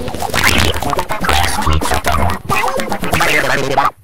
i'm not going to Bye.